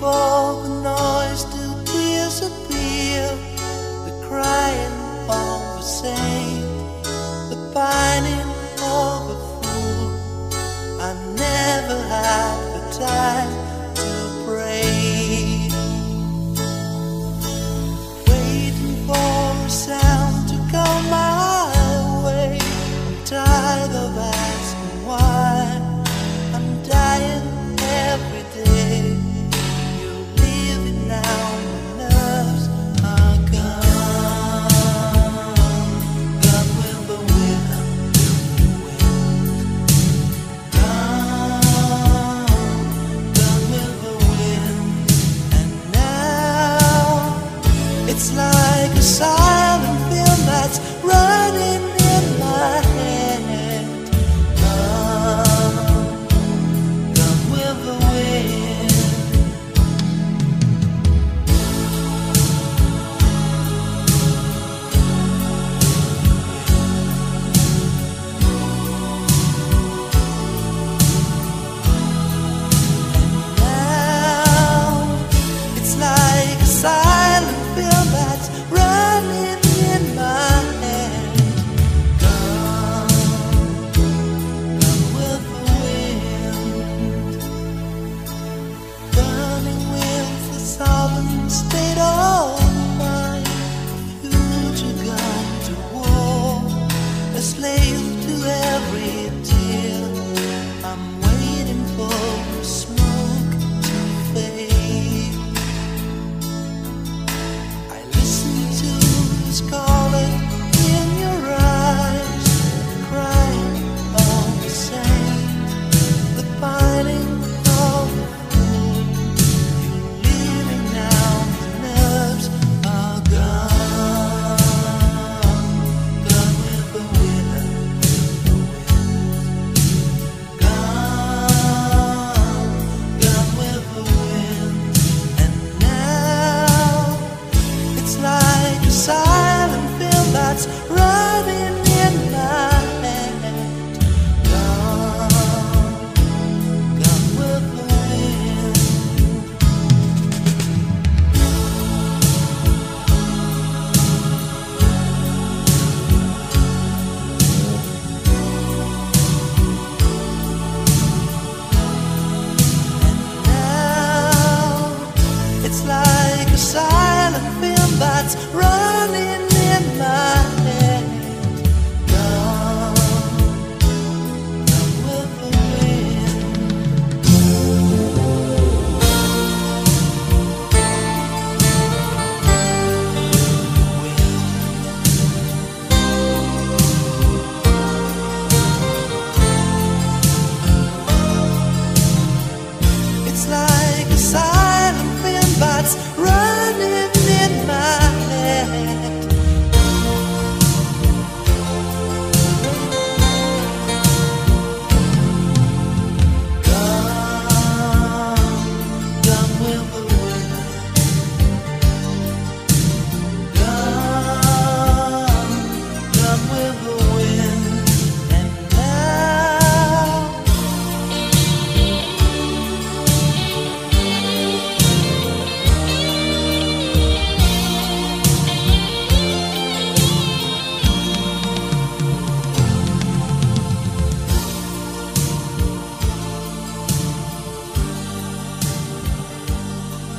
fog the noise till tears appear The crying of the saint, the pining stay It's right.